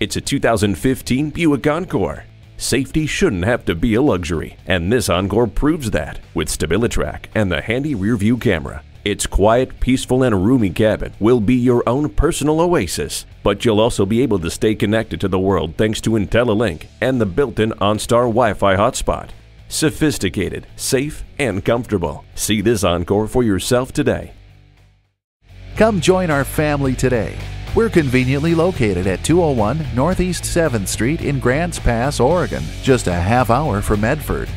It's a 2015 Buick Encore. Safety shouldn't have to be a luxury, and this Encore proves that with StabiliTrak and the handy rear view camera. Its quiet, peaceful, and roomy cabin will be your own personal oasis, but you'll also be able to stay connected to the world thanks to IntelliLink and the built-in OnStar Wi-Fi hotspot. Sophisticated, safe, and comfortable. See this Encore for yourself today. Come join our family today. We're conveniently located at 201 Northeast 7th Street in Grants Pass, Oregon, just a half hour from Medford.